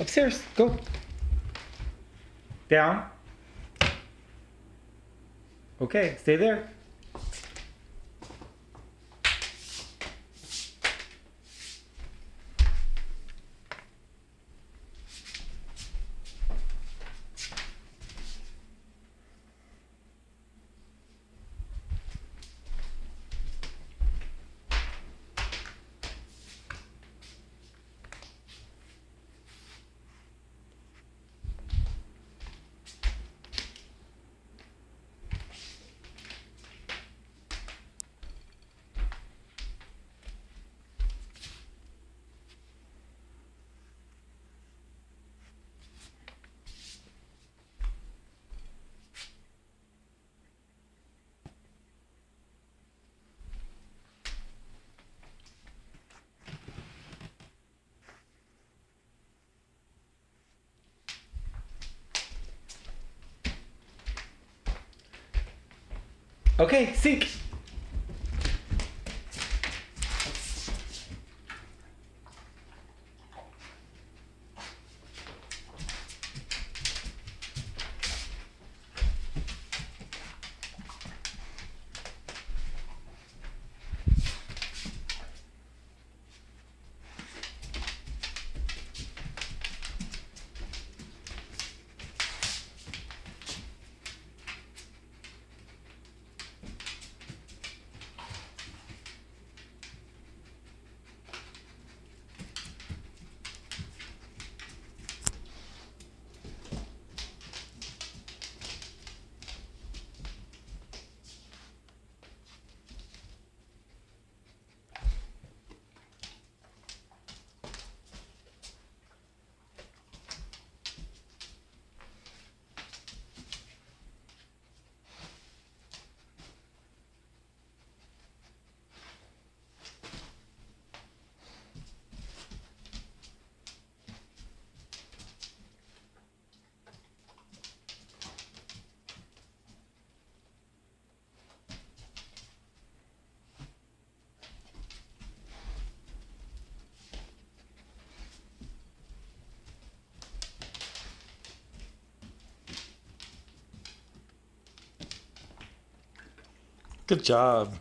Upstairs. Go. Down. Okay, stay there. Okay, sink. Good job.